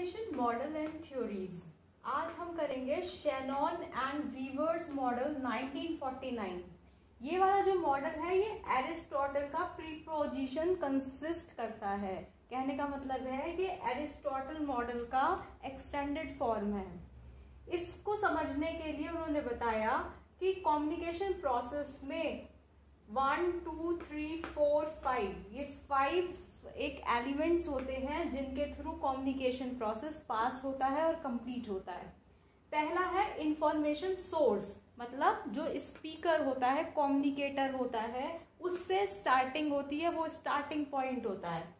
Communication model and theories आज हम करेंगे शेनॉन एंड वीवर्स मॉडल 1949 ये वाला जो मॉडल है, ये एरिस्टोटल का प्रीपोजिशन कंसिस्ट करता है। कहने का मतलब है, ये एरिस्टोटल मॉडल का एक्सटेंडेड फॉर्म है। इसको समझने के लिए उन्होंने बताया कि कम्युनिकेशन प्रोसेस में one two three four five ये फाइव एक एलिमेंट्स होते हैं जिनके थ्रू कम्युनिकेशन प्रोसेस पास होता है और कंप्लीट होता है। पहला है इंफॉर्मेशन सोर्स मतलब जो स्पीकर होता है कम्युनिकेटर होता है, उससे स्टार्टिंग होती है, वो स्टार्टिंग पॉइंट होता है।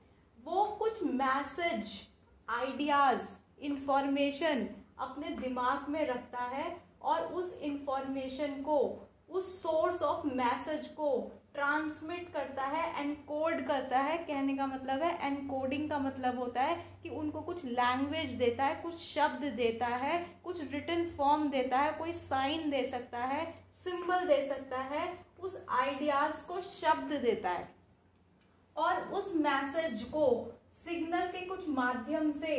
वो कुछ मैसेज आइडियाज़ इंफॉर्मेशन अपने दिमाग में रखता है और उस इंफॉर्मेशन को, उस सोर्स ऑफ़ मैसेज को ट्रांसमिट करता है एनकोड करता है, कहने का मतलब है एनकोडिंग का मतलब होता है कि उनको कुछ लैंग्वेज देता है, कुछ शब्द देता है, कुछ रिटर्न फॉर्म देता है, कोई साइन दे सकता है सिंबल दे सकता है, उस आइडियाज़ को शब्द देता है। और उस मैसेज को सिग्नल के कुछ माध्यम से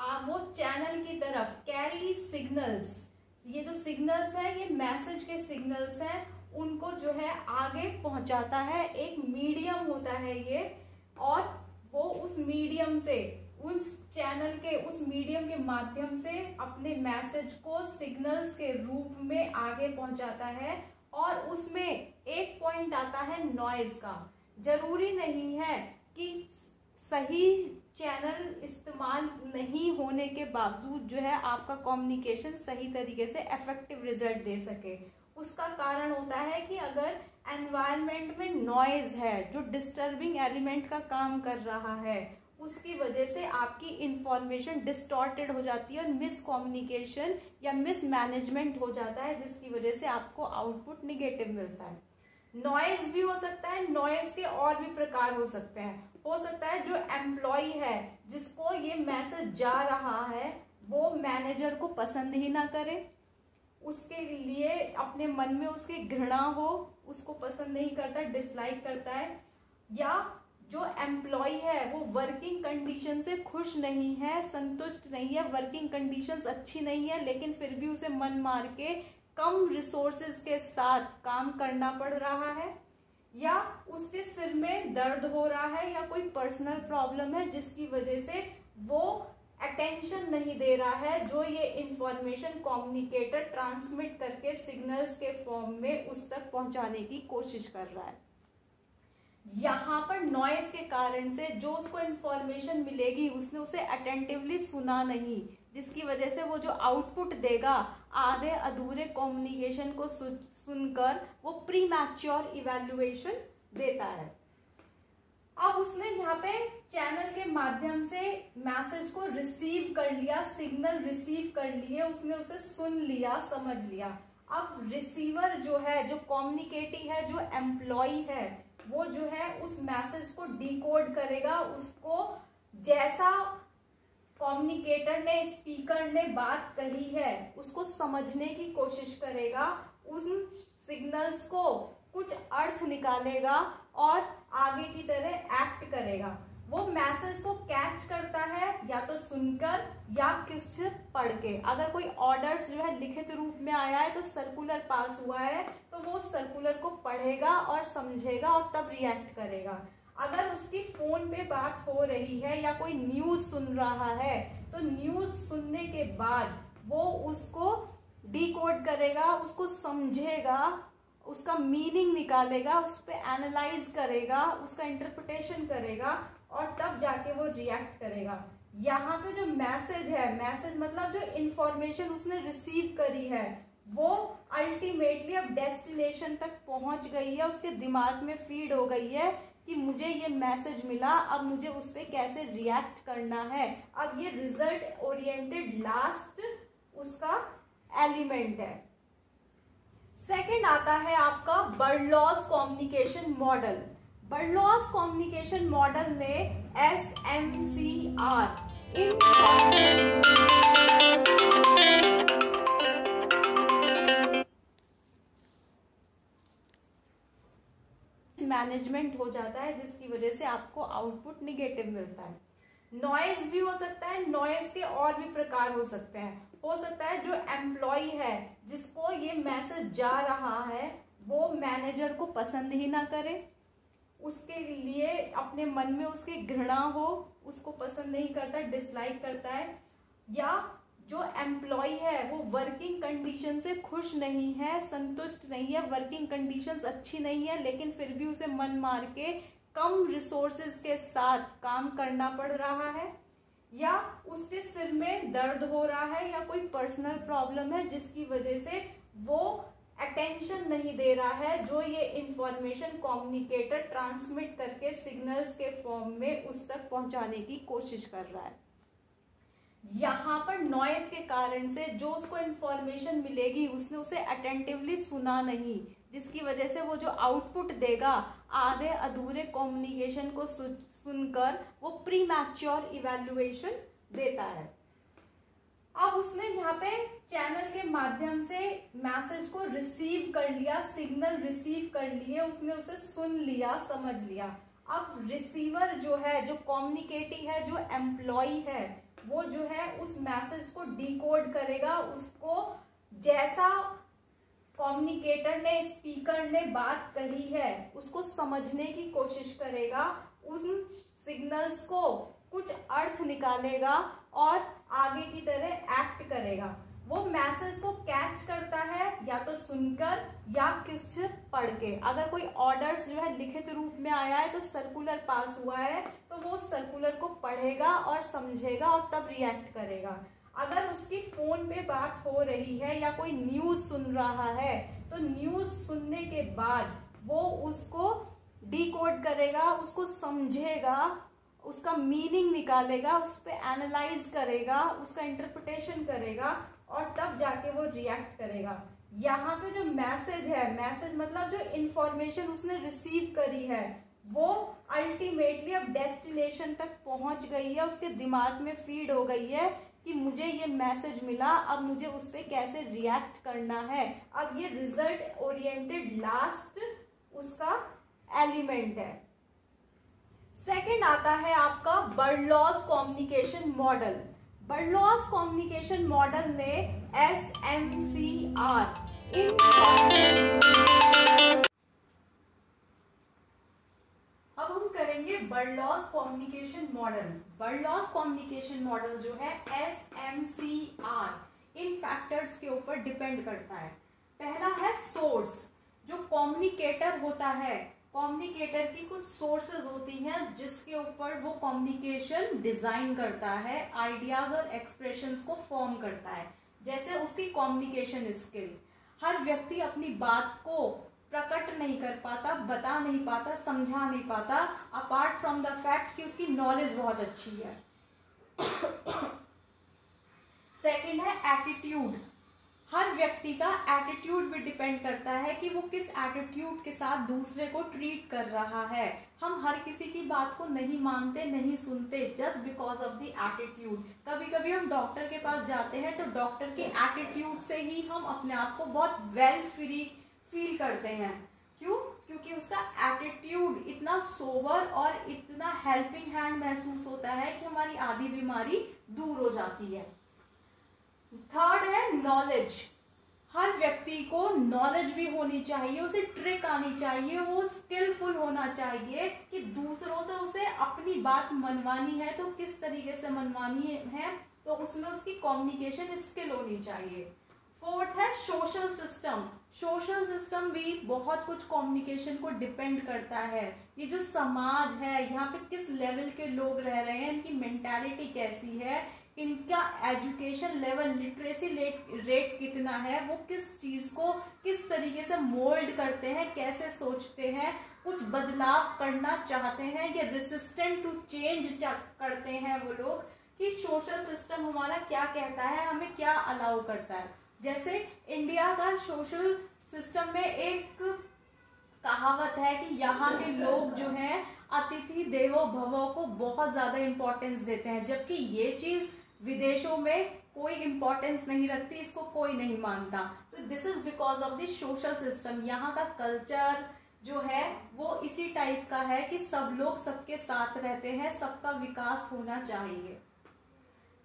आप वो चैनल की तरफ़ कैरी सिग्नल्स ये जो सिग्नल्स है, ये मैसेज के सिग्नल्स हैं उनको जो है आगे पहुंचाता है, एक मीडियम होता है ये, और वो उस मीडियम से, उस चैनल के, उस मीडियम के माध्यम से अपने मैसेज को सिग्नल्स के रूप में आगे पहुंचाता है, और उसमें एक पॉइंट आता है नॉइज़ का। ज़रूरी नहीं है कि सही चैनल इस्तेमाल नहीं होने के बावजूद जो है आपका कम्युनिकेशन सही तरीके से इफ़ेक्टिव रिज़ल्ट दे सके। उसका कारण होता है कि अगर एनवायरमेंट में नॉइज़ है, जो डिस्टर्बिंग एलिमेंट का काम कर रहा है, उसकी वजह से आपकी इंफॉर्मेशन डिस्टॉर्टेड हो जाती है और मिस कम्युनिकेशन या मिस मैनेजमेंट हो जाता है, जिसकी वजह से आपको आउटपुट निगेटिव मिलता है। नॉइज़ भी हो सकता है नॉइज़ के और भी प्रकार हो सकते हैं। हो सकता है जो एम्प्लॉय है, जिसको ये मैसेज जा रहा है, वो मैनेजर को पसंद ही ना करे उसके लिए, अपने मन में उसकी घृणा हो, उसको पसंद नहीं करता डिसलाइक करता है, या जो एम्प्लॉय है, वो वर्किंग कंडीशन से खुश नहीं है, संतुष्ट नहीं है वर्किंग कंडीशंस अच्छी नहीं है, लेकिन फिर भी उसे मन मार के कम रिसोर्सेज के साथ काम करना पड़ रहा है, या उसके सिर में दर्द हो रहा है, या कोई पर्सनल प्रॉब्लम है, जिसकी वजह से वो अटेंशन नहीं दे रहा है, जो ये इंफॉर्मेशन कम्युनिकेटर ट्रांसमिट करके सिग्नल्स के फॉर्म में उस तक पहुँचाने की कोशिश कर रहा है। यहाँ पर नॉइस के कारण से जो उसको इंफॉर्मेशन मिलेगी, उसने उसे अटेंटिवली सुना नहीं, जिसकी वजह से वो जो आउटपुट देगा, आधे अधूरे कम्युनिकेशन को सुनकर वो प्री मैच्योर इवेल्युएशन देता है। अब उसने यहाँ पे चैनल के माध्यम से मैसेज को रिसीव कर लिया सिग्नल रिसीव कर लिए उसने उसे सुन लिया, समझ लिया। अब रिसीवर जो है, जो कम्युनिकेटी है, जो एम्प्लॉय है, वो जो है उस मैसेज को डिकोड करेगा, उसको जैसा कम्युनिकेटर ने स्पीकर ने बात कही है, उसको समझने की कोशिश करेगा, उन सिग्नल्स को कुछ अर्थ निकालेगा और आगे की तरह एक्ट करेगा। वो मैसेज को कैच करता है, या तो सुनकर, या किस पढ़ के अगर कोई ऑर्डर्स जो है लिखित रूप में आया है तो सर्कुलर पास हुआ है तो वो सर्कुलर को पढ़ेगा और समझेगा और तब रिएक्ट करेगा। अगर उसकी फ़ोन पे बात हो रही है, या कोई न्यूज़ सुन रहा है तो न्यूज़ सुनने के बाद वो उसको डिकोड करेगा, उसको समझेगा उसका मीनिंग निकालेगा उस पर एनालाइज करेगा, उसका इंटरप्रिटेशन करेगा और तब जाके वो रिएक्ट करेगा। यहाँ पे जो मैसेज है मैसेज मतलब जो इंफॉर्मेशन उसने रिसीव करी है, वो अल्टीमेटली अब डेस्टिनेशन तक पहुँच गई है, उसके दिमाग में फ़ीड हो गई है कि मुझे ये मैसेज मिला, अब मुझे उस पर कैसे रिएक्ट करना है। अब ये रिज़ल्ट ओरिएंटेड लास्ट उसका एलिमेंट है। सेकंड आता है आपका Berlo's communication model Berlo's communication model ने S M C R management हो जाता है, जिसकी वजह से आपको आउटपुट निगेटिव मिलता है. नॉइज़ भी हो सकता है नॉइज़ के और भी प्रकार हो सकते हैं. हो सकता है जो एम्प्लॉय है, जिसको ये मैसेज जा रहा है, वो मैनेजर को पसंद ही ना करे। उसके लिए, अपने मन में उसकी घृणा हो, उसको पसंद नहीं करता डिसलाइक करता है, या जो एम्प्लॉय है, वो वर्किंग कंडीशन से खुश नहीं है, संतुष्ट नहीं है वर्किंग कंडीशंस अच्छी नहीं है, लेकिन फिर भी उसे मन मार के कम रिसोर्सेज के साथ काम करना पड़ रहा है। या उसके सिर में दर्द हो रहा है या कोई पर्सनल प्रॉब्लम है, जिसकी वजह से वो अटेंशन नहीं दे रहा है, जो ये इंफॉर्मेशन कम्युनिकेटर ट्रांसमिट करके सिग्नल्स के फॉर्म में उस तक पहुँचाने की कोशिश कर रहा है। यहाँ पर नॉइस के कारण से जो उसको इंफॉर्मेशन मिलेगी, उसने उसे अटेंटिवली सुना नहीं, जिसकी वजह से वो जो आउटपुट देगा आधे अधूरे कम्युनिकेशन को सुनकर वो प्री मैच्योर इवेल्युएशन देता है। अब उसने यहाँ पे चैनल के माध्यम से मैसेज को रिसीव कर लिया सिग्नल रिसीव कर लिए, उसने उसे सुन लिया, समझ लिया। अब रिसीवर जो है, जो कम्युनिकेटी है, जो एम्प्लॉय है, वो जो है उस मैसेज को डिकोड करेगा, उसको जैसा कम्युनिकेटर ने स्पीकर ने बात कही है, उसको समझने की कोशिश करेगा उन सिग्नल्स को कुछ अर्थ निकालेगा और आगे की तरह एक्ट करेगा। वो मैसेज को कैच करता है, या तो सुनकर, या कुछ पढ़ के अगर कोई ऑर्डर्स जो है लिखित रूप में आया है तो सर्कुलर पास हुआ है तो वो सर्कुलर को पढ़ेगा और समझेगा और तब रिएक्ट करेगा। अगर उसकी फ़ोन पे बात हो रही है, या कोई न्यूज़ सुन रहा है तो न्यूज़ सुनने के बाद वो उसको डिकोड करेगा, उसको समझेगा, उसका मीनिंग निकालेगा, उस पर एनालाइज करेगा, उसका इंटरप्रिटेशन करेगा और तब जाके वो रिएक्ट करेगा। यहाँ पे जो मैसेज है मैसेज मतलब जो इंफॉर्मेशन उसने रिसीव करी है, वो अल्टीमेटली अब डेस्टिनेशन तक पहुँच गई है, उसके दिमाग में फ़ीड हो गई है कि मुझे ये मैसेज मिला, अब मुझे उस पर कैसे रिएक्ट करना है। अब ये रिज़ल्ट ओरिएंटेड लास्ट उसका एलिमेंट है। सेकंड आता है आपका Berlo's communication model Berlo's communication model ने एस एम सी आर इन अब हम करेंगे Berlo's communication model Berlo's communication model जो है एस एम सी आर इन फैक्टर्स के ऊपर डिपेंड करता है। पहला है सोर्स जो कॉम्युनिकेटर होता है। कम्युनिकेटर की कुछ सोर्सेज होती हैं, जिसके ऊपर वो कम्युनिकेशन डिज़ाइन करता है आइडियाज़ और एक्सप्रेशंस को फॉर्म करता है, जैसे उसकी कम्युनिकेशन स्किल हर व्यक्ति अपनी बात को प्रकट नहीं कर पाता, बता नहीं पाता, समझा नहीं पाता अपार्ट फ्रॉम द फैक्ट कि उसकी नॉलेज बहुत अच्छी है। सेकंड है एटीट्यूड हर व्यक्ति का एटीट्यूड भी डिपेंड करता है कि वो किस एटीट्यूड के साथ दूसरे को ट्रीट कर रहा है। हम हर किसी की बात को नहीं मानते, नहीं सुनते just because of the attitude कभी कभी हम डॉक्टर के पास जाते हैं तो डॉक्टर के एटीट्यूड से ही हम अपने आप को बहुत वेल फ्री फील करते हैं। क्यों? क्योंकि उसका एटीट्यूड इतना सोवर और इतना हेल्पिंग हैंड महसूस होता है कि हमारी आधी बीमारी दूर हो जाती है। थर्ड है नॉलेज हर व्यक्ति को नॉलेज भी होनी चाहिए, उसे ट्रिक आनी चाहिए, वो स्किलफुल होना चाहिए कि दूसरों से उसे अपनी बात मनवानी है तो किस तरीके से मनवानी है तो उसमें उसकी कम्युनिकेशन स्किल होनी चाहिए। फोर्थ है सोशल सिस्टम सोशल सिस्टम भी बहुत कुछ कम्युनिकेशन को डिपेंड करता है। ये जो समाज है, यहाँ पे किस लेवल के लोग रह रहे हैं, इनकी मेंटालिटी कैसी है इनका एजुकेशन लेवल लिटरेसी रेट कितना है, वो किस चीज़ को किस तरीके से मोल्ड करते हैं, कैसे सोचते हैं, कुछ बदलाव करना चाहते हैं या रेसिस्टेंट टू चेंज करते हैं वो लोग कि सोशल सिस्टम हमारा क्या कहता है, हमें क्या अलाउ करता है। जैसे इंडिया का सोशल सिस्टम में एक कहावत है कि यहाँ के लोग जो हैं, अतिथि देवो भवो को बहुत ज़्यादा इंपॉर्टेंस देते हैं, जबकि ये चीज़ विदेशों में कोई इंपॉर्टेंस नहीं रखती, इसको कोई नहीं मानता। तो this is because of the social system यहाँ का कल्चर जो है, वो इसी टाइप का है कि सब लोग सबके साथ रहते हैं, सबका विकास होना चाहिए।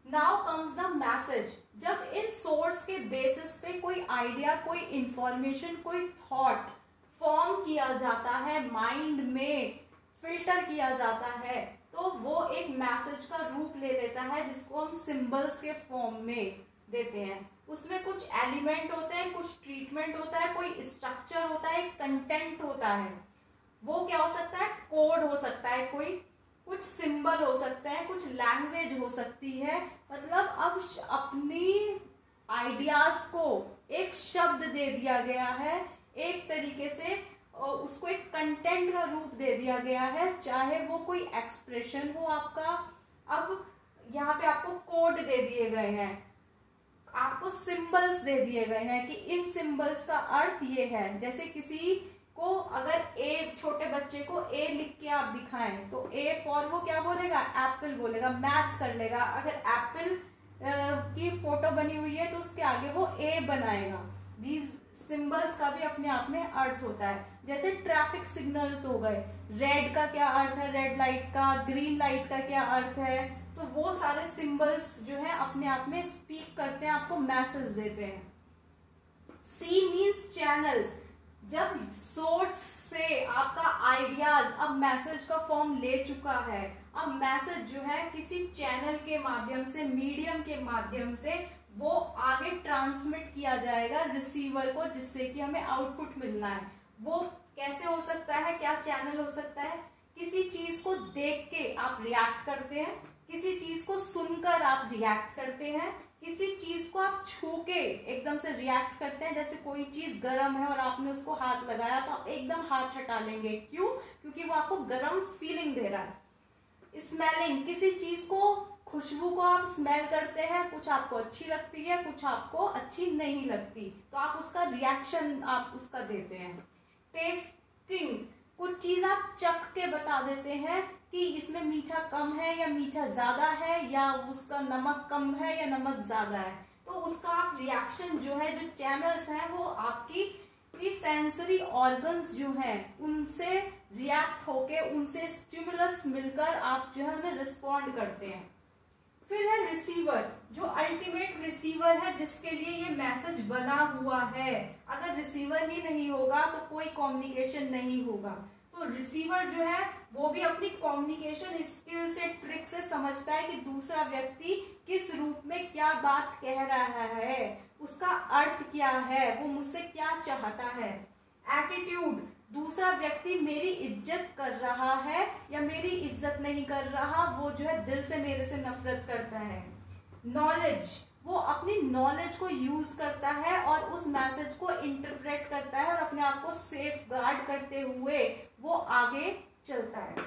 नाउ कम्स द मैसेज जब इन सोर्स के बेसिस पे कोई आइडिया कोई इंफॉर्मेशन कोई थॉट फॉर्म किया जाता है माइंड में फ़िल्टर किया जाता है तो वो एक मैसेज का रूप ले लेता है जिसको हम सिंबल्स के फॉर्म में देते हैं। उसमें कुछ एलिमेंट होते हैं, कुछ ट्रीटमेंट होता है, कोई स्ट्रक्चर होता है कंटेंट होता है। वो क्या हो सकता है? कोड हो सकता है कोई। कुछ सिंबल हो सकते हैं, कुछ लैंग्वेज हो सकती है। मतलब अब अपनी आइडियाज़ को एक शब्द दे दिया गया है, एक तरीके से उसको एक कंटेंट का रूप दे दिया गया है, चाहे वो कोई एक्सप्रेशन हो आपका। अब यहाँ पे आपको कोड दे दिए गए हैं। आपको सिंबल्स दे दिए गए हैं कि इन सिंबल्स का अर्थ ये है। जैसे किसी को अगर ए छोटे बच्चे को ए लिख के आप दिखाएँ तो ए फॉर वो क्या बोलेगा? एप्पल बोलेगा मैच कर लेगा। अगर एप्पल की फ़ोटो बनी हुई है तो उसके आगे वो ए बनाएगा। दीज सिंबल्स का भी अपने आप में अर्थ होता है। जैसे ट्रैफ़िक सिग्नल्स हो गए, रेड का क्या अर्थ है, रेड लाइट का, ग्रीन लाइट का क्या अर्थ है तो वो सारे सिंबल्स जो है अपने आप में स्पीक करते हैं, आपको मैसेज देते हैं। सी मीन्स चैनल्स जब सोर्स से आपका आइडियाज़ अब मैसेज का फॉर्म ले चुका है, अब मैसेज जो है किसी चैनल के माध्यम से मीडियम के माध्यम से वो आगे ट्रांसमिट किया जाएगा रिसीवर को, जिससे कि हमें आउटपुट मिलना है। वो कैसे हो सकता है? क्या चैनल हो सकता है? किसी चीज़ को देख के आप रिएक्ट करते हैं, किसी चीज़ को सुनकर आप रिएक्ट करते हैं, किसी चीज़ को आप छू के एकदम से रिएक्ट करते हैं, जैसे कोई चीज़ गर्म है और आपने उसको हाथ लगाया तो आप एकदम हाथ हटा लेंगे। क्यों? क्योंकि वो आपको गर्म फीलिंग दे रहा है। स्मेलिंग किसी चीज़ को खुशबू को आप स्मेल करते हैं, कुछ आपको अच्छी लगती है, कुछ आपको अच्छी नहीं लगती। तो आप उसका रिएक्शन आप उसका देते हैं। टेस्टिंग कुछ चीज़ आप चख के बता देते हैं कि इसमें मीठा कम है या मीठा ज़्यादा है या उसका नमक कम है या नमक ज़्यादा है। तो उसका आप रिएक्शन जो है, जो चैनल्स हैं, वो आपकी सेंसरी ऑर्गन्स जो हैं, उनसे रिएक्ट होके, उनसे स्टिमुलस मिलकर आप जो है, उन्हें रिस्पॉन्ड करते हैं। फिर है रिसीवर जो अल्टीमेट रिसीवर है, जिसके लिए ये मैसेज बना हुआ है। अगर रिसीवर ही नहीं होगा तो कोई कम्युनिकेशन नहीं होगा। तो रिसीवर जो है, वो भी अपनी कम्युनिकेशन स्किल से ट्रिक से समझता है कि दूसरा व्यक्ति किस रूप में क्या बात कह रहा है, उसका अर्थ क्या है, वो मुझसे क्या चाहता है। एटीट्यूड दूसरा व्यक्ति मेरी इज़्ज़त कर रहा है या मेरी इज़्ज़त नहीं कर रहा, वो जो है दिल से मेरे से नफरत करता है। नॉलेज वो अपनी नॉलेज को यूज़ करता है और उस मैसेज को इंटरप्रेट करता है और अपने आप को सेफ़ गार्ड करते हुए वो आगे चलता है।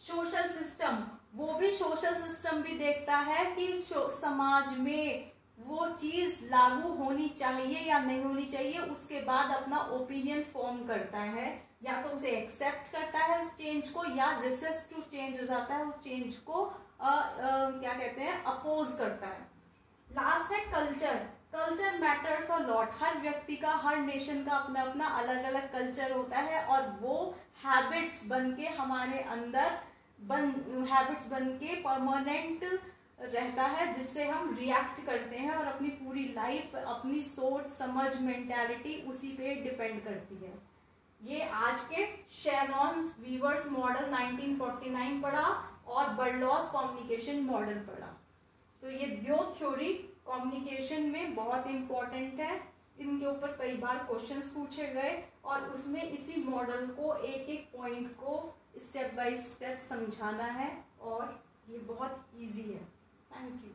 सोशल सिस्टम वो भी सोशल सिस्टम भी देखता है कि समाज में वो चीज़ लागू होनी चाहिए या नहीं होनी चाहिए उसके बाद अपना ओपिनियन फॉर्म करता है। या तो उसे एक्सेप्ट करता है उस चेंज को या रिसेस टू चेंज हो जाता है उस चेंज को आ, आ, क्या कहते हैं अपोज करता है। लास्ट है culture culture matters a lot हर व्यक्ति का हर नेशन का अपना अपना अलग अलग कल्चर होता है और वो हैबिट्स बन के हमारे अंदर बन हैबिट्स बन के परमानेंट रहता है, जिससे हम रिएक्ट करते हैं और अपनी पूरी लाइफ अपनी सोच, समझ मेंटेलिटी उसी पे डिपेंड करती है। ये आज के शेनॉन्स वीवर्स मॉडल 1949 पढ़ा और बर्लॉस कम्युनिकेशन मॉडल पढ़ा। तो ये दो थ्योरी कम्युनिकेशन में बहुत इंपॉर्टेंट है। इनके ऊपर कई बार क्वेश्चंस पूछे गए और उसमें इसी मॉडल को एक एक पॉइंट को स्टेप बाय स्टेप समझाना है और ये बहुत इजी है। थैंक यू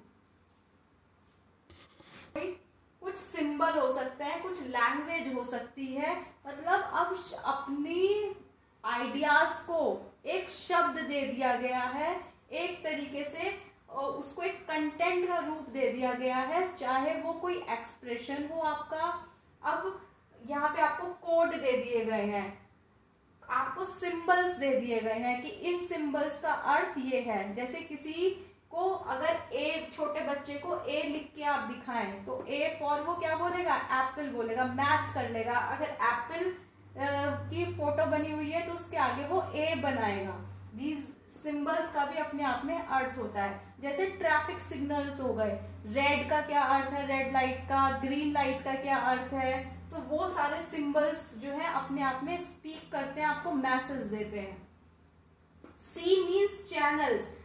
कुछ सिंबल हो सकते हैं, कुछ लैंग्वेज हो सकती है। मतलब अब अपनी आइडियाज़ को एक शब्द दे दिया गया है, एक तरीके से उसको एक कंटेंट का रूप दे दिया गया है, चाहे वो कोई एक्सप्रेशन हो आपका। अब यहाँ पे आपको कोड दे दिए गए हैं। आपको सिंबल्स दे दिए गए हैं कि इन सिंबल्स का अर्थ ये है, जैसे किसी को अगर ए छोटे बच्चे को ए लिख के आप दिखाएँ तो ए फॉर वो क्या बोलेगा? एप्पल बोलेगा मैच कर लेगा। अगर एप्पल की फ़ोटो बनी हुई है तो उसके आगे वो ए बनाएगा। दीज सिंबल्स का भी अपने आप में अर्थ होता है। जैसे ट्रैफ़िक सिग्नल्स हो गए रेड का क्या अर्थ है? रेड लाइट का ग्रीन लाइट का क्या अर्थ है? तो वो सारे सिंबल्स जो है, अपने आप में स्पीक करते हैं, आपको मैसेज देते हैं। सी मीन्स चैनल्स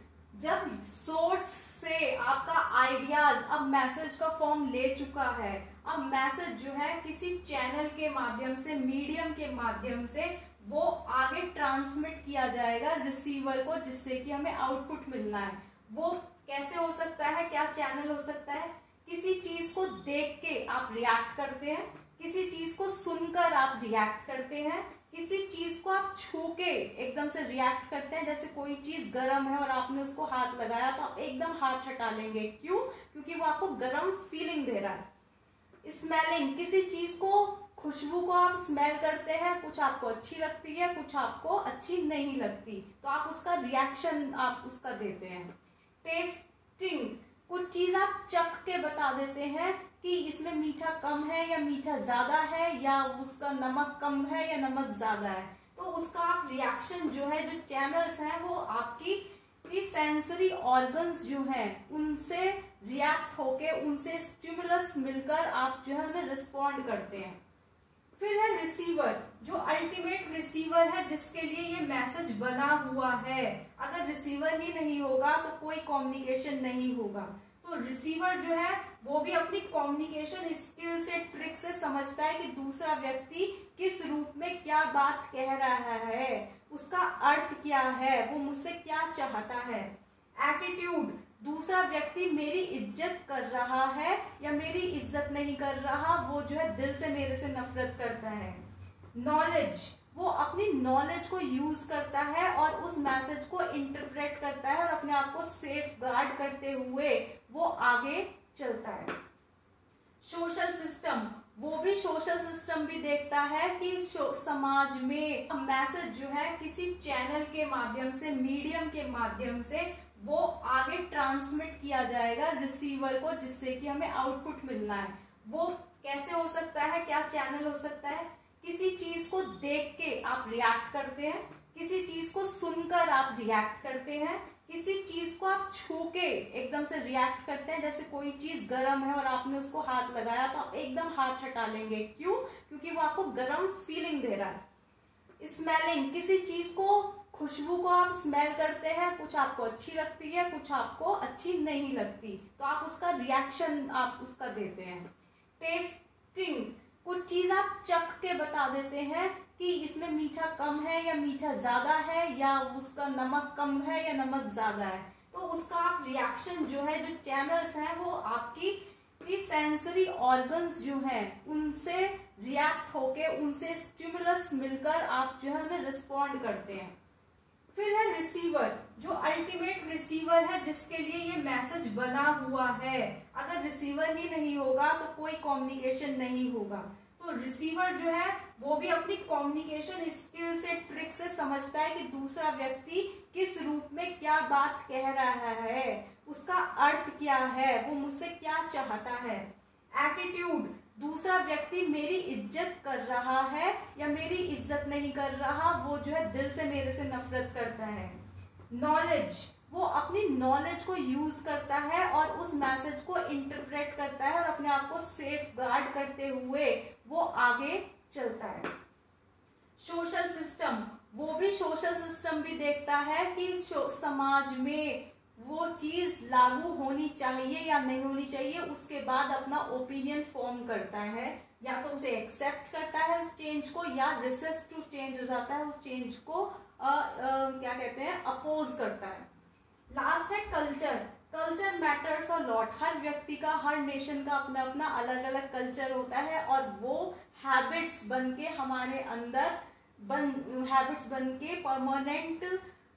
जब सोर्स से आपका आइडियाज़ अब मैसेज का फॉर्म ले चुका है, अब मैसेज जो है किसी चैनल के माध्यम से मीडियम के माध्यम से वो आगे ट्रांसमिट किया जाएगा रिसीवर को, जिससे कि हमें आउटपुट मिलना है। वो कैसे हो सकता है? क्या चैनल हो सकता है? किसी चीज़ को देख के आप रिएक्ट करते हैं। किसी चीज़ को सुनकर आप रिएक्ट करते हैं, किसी चीज़ को आप छू के एकदम से रिएक्ट करते हैं, जैसे कोई चीज़ गर्म है और आपने उसको हाथ लगाया तो आप एकदम हाथ हटा लेंगे। क्यों? क्योंकि वो आपको गर्म फीलिंग दे रहा है। स्मेलिंग किसी चीज़ को, खुशबू को आप स्मेल करते हैं, कुछ आपको अच्छी लगती है, कुछ आपको अच्छी नहीं लगती तो आप उसका रिएक्शन आप उसका देते हैं। टेस्टिंग कुछ चीज़ आप चख के बता देते हैं कि इसमें मीठा कम है या मीठा ज़्यादा है या उसका नमक कम है या नमक ज़्यादा है? तो उसका आप रिएक्शन जो है, जो चैनल्स हैं, वो आपकी सेंसरी ऑर्गन्स जो हैं, उनसे रिएक्ट होके, उनसे स्टिमुलस मिलकर आप जो है, उन्हें रिस्पॉन्ड करते हैं। फिर है रिसीवर जो अल्टीमेट रिसीवर है, जिसके लिए ये मैसेज बना हुआ है। अगर रिसीवर ही नहीं होगा तो कोई कम्युनिकेशन नहीं होगा। तो रिसीवर जो है, वो भी अपनी कम्युनिकेशन स्किल से ट्रिक से समझता है कि दूसरा व्यक्ति किस रूप में क्या बात कह रहा है, उसका अर्थ क्या है, वो मुझसे क्या चाहता है। एटीट्यूड दूसरा व्यक्ति मेरी इज़्ज़त कर रहा है या मेरी इज़्ज़त नहीं कर रहा, वो जो है दिल से मेरे से नफरत करता है। नॉलेज वो अपनी नॉलेज को यूज़ करता है और उस मैसेज को इंटरप्रेट करता है और अपने आप को सेफ़ गार्ड करते हुए वो आगे चलता है। सोशल सिस्टम वो भी सोशल सिस्टम भी देखता है कि समाज में मैसेज जो है किसी चैनल के माध्यम से मीडियम के माध्यम से वो आगे ट्रांसमिट किया जाएगा रिसीवर को, जिससे कि हमें आउटपुट मिलना है। वो कैसे हो सकता है? क्या चैनल हो सकता है? किसी चीज़ को देख के आप रिएक्ट करते हैं, किसी चीज़ को सुनकर आप रिएक्ट करते हैं, किसी चीज़ को आप छू के एकदम से रिएक्ट करते हैं, जैसे कोई चीज़ गर्म है और आपने उसको हाथ लगाया तो आप एकदम हाथ हटा लेंगे। क्यों? क्योंकि वो आपको गर्म फीलिंग दे रहा है। स्मेलिंग किसी चीज़ को, खुशबू को आप स्मेल करते हैं, कुछ आपको अच्छी लगती है, कुछ आपको अच्छी नहीं लगती तो आप उसका रिएक्शन आप उसका देते हैं। टेस्टिंग कुछ चीज़ आप चख के बता देते हैं कि इसमें मीठा कम है या मीठा ज़्यादा है या उसका नमक कम है या नमक ज़्यादा है। तो उसका आप रिएक्शन जो है, जो चैनल्स हैं, वो आपकी सेंसरी ऑर्गन्स जो हैं, उनसे रिएक्ट होके, उनसे स्टिमुलस मिलकर आप जो है उन्हें रिस्पॉन्ड करते हैं। फिर है रिसीवर जो अल्टीमेट रिसीवर है, जिसके लिए ये मैसेज बना हुआ है। अगर रिसीवर ही नहीं होगा तो कोई कम्युनिकेशन नहीं होगा। तो रिसीवर जो है, वो भी अपनी कम्युनिकेशन स्किल से ट्रिक से समझता है कि दूसरा व्यक्ति किस रूप में क्या बात कह रहा है, उसका अर्थ क्या है, वो मुझसे क्या चाहता है। एटीट्यूड दूसरा व्यक्ति मेरी इज़्ज़त कर रहा है या मेरी इज़्ज़त नहीं कर रहा, वो जो है दिल से मेरे से नफरत करता है। नॉलेज वो अपनी नॉलेज को यूज़ करता है और उस मैसेज को इंटरप्रेट करता है और अपने आप को सेफ़ गार्ड करते हुए वो आगे चलता है। सोशल सिस्टम वो भी सोशल सिस्टम भी देखता है कि समाज में वो चीज़ लागू होनी चाहिए या नहीं होनी चाहिए उसके बाद अपना ओपिनियन फॉर्म करता है। या तो उसे एक्सेप्ट करता है उस चेंज को या रिसेस टू चेंज हो जाता है उस चेंज को आ, आ, क्या कहते हैं अपोज करता है। लास्ट है कल्चर कल्चर मैटर्स और लॉट हर व्यक्ति का हर नेशन का अपना अपना अलग अलग कल्चर होता है और वो हैबिट्स बन के हमारे अंदर बन हैबिट्स बन के परमानेंट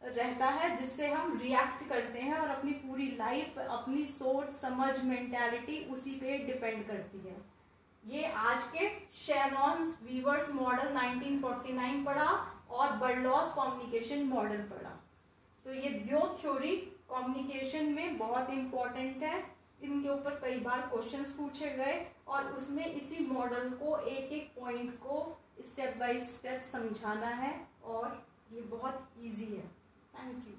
रहता है, जिससे हम रिएक्ट करते हैं और अपनी पूरी लाइफ अपनी सोच, समझ मेंटेलिटी उसी पे डिपेंड करती है। ये आज के शेरॉन्स वीवर्स मॉडल 1949 पढ़ा और बर्लॉस कम्युनिकेशन मॉडल पढ़ा। तो ये दो थ्योरी कम्युनिकेशन में बहुत इंपॉर्टेंट है। इनके ऊपर कई बार क्वेश्चंस पूछे गए और उसमें इसी मॉडल को एक एक पॉइंट को स्टेप बाय स्टेप समझाना है और ये बहुत इजी है। Thank you